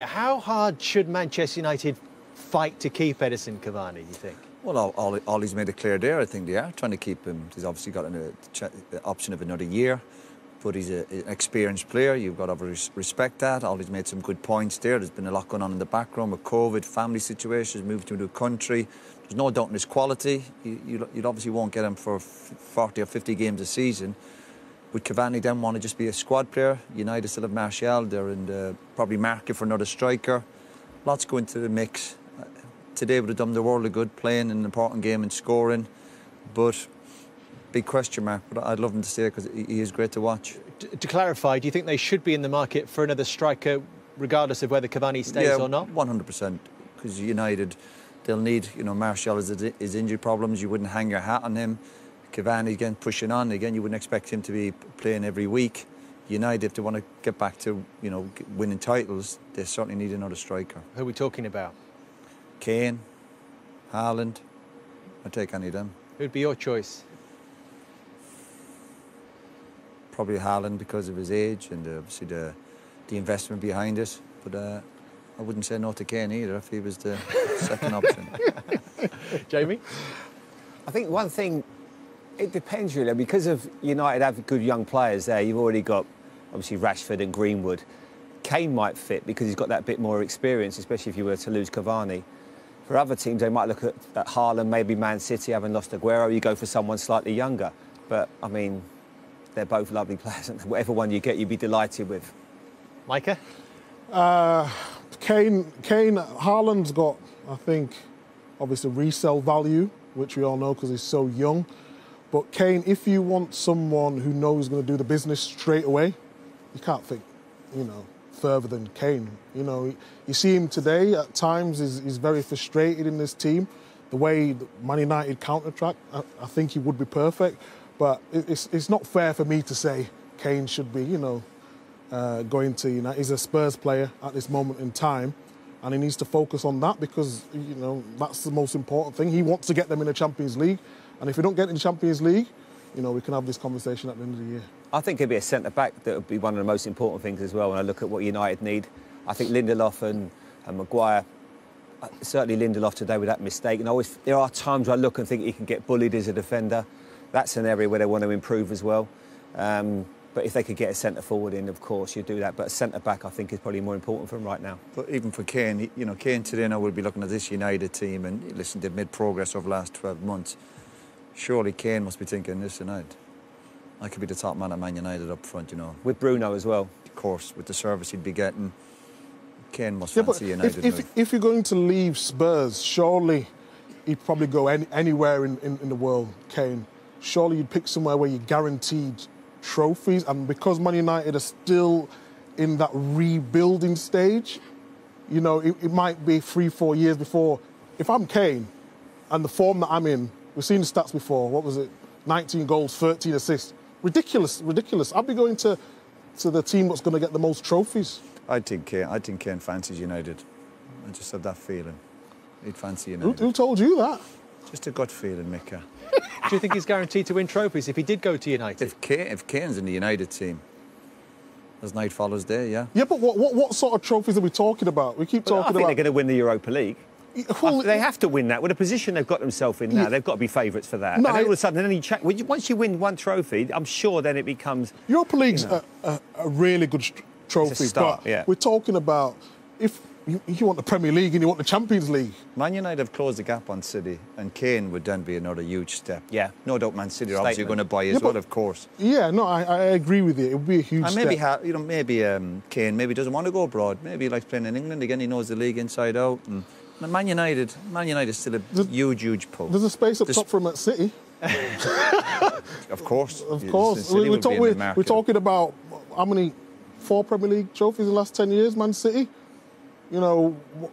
How hard should Manchester United fight to keep Edinson Cavani, do you think? Well, all, all, he's made it clear there. I think they are trying to keep him. He's obviously got an uh, option of another year, but he's a, an experienced player. You've got to respect that. Ole's made some good points there. There's been a lot going on in the background with COVID, family situations, moved to a new country. There's no doubt in his quality. You, you, you obviously won't get him for 40 or 50 games a season. Would Cavani then want to just be a squad player? United still have Martial. They're in the, probably market for another striker. Lots go into the mix. Today would have done the world a good playing an important game and scoring, but big question mark. But I'd love him to stay because he is great to watch. To clarify, do you think they should be in the market for another striker, regardless of whether Cavani stays yeah, or not? 100%. Because United, they'll need, you know, Martial has his injury problems. You wouldn't hang your hat on him. Cavani again pushing on again. You wouldn't expect him to be playing every week. United, if they want to get back to you know winning titles, they certainly need another striker. Who are we talking about? Kane, Haaland. I'd take any of them. Who'd be your choice? Probably Haaland because of his age and obviously the the investment behind it. But uh, I wouldn't say no to Kane either if he was the second option. Jamie, I think one thing it depends really because of United have good young players there. You've already got obviously Rashford and Greenwood. Kane might fit because he's got that bit more experience, especially if you were to lose Cavani. For other teams, they might look at, at Haaland, maybe Man City having lost Aguero. You go for someone slightly younger. But I mean, they're both lovely players. And Whatever one you get, you'd be delighted with. Micah? Uh, Kane, Kane, Haaland's got, I think, obviously resale value, which we all know because he's so young. But Kane, if you want someone who knows going to do the business straight away, you can't think, you know, further than Kane. You know, you see him today at times he's, he's very frustrated in this team. The way Man United counter-attack, I, I think he would be perfect. But it's, it's not fair for me to say Kane should be, you know, uh, going to United. He's a Spurs player at this moment in time, and he needs to focus on that because, you know, that's the most important thing. He wants to get them in the Champions League. And if we don't get in the Champions League, you know, we can have this conversation at the end of the year. I think it'd be a centre back that would be one of the most important things as well. When I look at what United need, I think Lindelof and, and Maguire. Uh, certainly Lindelof today with that mistake. And always there are times where I look and think he can get bullied as a defender. That's an area where they want to improve as well. Um, but if they could get a centre forward in, of course, you'd do that. But a centre back, I think, is probably more important for them right now. But even for Kane, you know, Kane today now will be looking at this United team and listen, they've made progress over the last 12 months surely Kane must be thinking, this I'd, I could be the top man at Man United up front, you know. With Bruno as well. Of course, with the service he'd be getting. Kane must yeah, fancy United. If, if, if, you're going to leave Spurs, surely he'd probably go any, anywhere in, in, in the world, Kane. Surely you'd pick somewhere where you're guaranteed trophies. And because Man United are still in that rebuilding stage, you know, it, it might be three, four years before. If I'm Kane and the form that I'm in, We've seen the stats before. What was it? 19 goals, 13 assists. Ridiculous, ridiculous. I'd be going to, to the team that's going to get the most trophies. I think Kane, I think Kane fancies United. I just have that feeling. He'd fancy United. Who, who told you that? Just a gut feeling, Micah. Do you think he's guaranteed to win trophies if he did go to United? If, Kane, if Kane's in the United team, as night follows day, yeah. Yeah, but what, what, what sort of trophies are we talking about? We keep talking I think about. they're going to win the Europa League. Well, they have to win that. With the position they've got themselves in now, yeah. they've got to be favourites for that. No, and all of a sudden, any check, once you win one trophy, I'm sure then it becomes. Europa League's you know, a, a, a, really good trophy, start, but yeah. we're talking about if you, you, want the Premier League and you want the Champions League. Man United have closed the gap on City, and Kane would then be another huge step. Yeah. No doubt Man City are obviously going to buy as yeah, well, of course. Yeah, no, I, I, agree with you. It would be a huge and maybe ha- you know, maybe um, Kane maybe doesn't want to go abroad. Maybe he likes playing in England again. He knows the league inside out. And Man United, Man United is still a there's, huge, huge pull. There's a space up there's, top for him at City. of course. Of course. We, are talk, we're, we're talking about how many four Premier League trophies in the last 10 years, Man City? You know,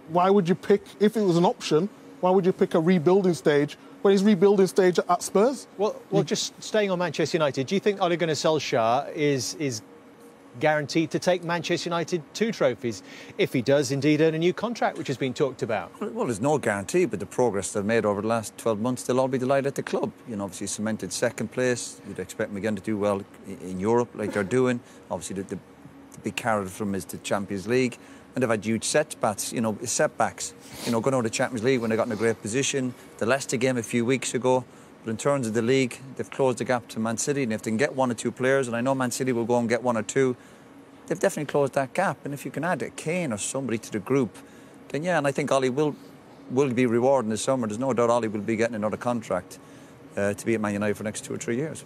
why would you pick, if it was an option, why would you pick a rebuilding stage when he's rebuilding stage at Spurs? Well, well, just staying on Manchester United, do you think Ole Gunnar Solskjaer is is guaranteed to take Manchester United two trophies if he does indeed earn a new contract, which has been talked about. Well, there's no guarantee, but the progress they've made over the last 12 months, they'll all be delighted at the club. You know, obviously cemented second place. You'd expect them again to do well in Europe like they're doing. Obviously, the, the, the big carrot from is the Champions League. and they've had huge setbacks. You know, setbacks. You know, going of the Champions League when they got in a great position. The Leicester game a few weeks ago. But in terms of the league, they've closed the gap to Man City, and if they can get one or two players, and I know Man City will go and get one or two, they've definitely closed that gap. And if you can add a Kane or somebody to the group, then yeah, and I think Ole will will be rewarded in the summer. There's no doubt Ole will be getting another contract uh, to be at Man United for the next two or three years.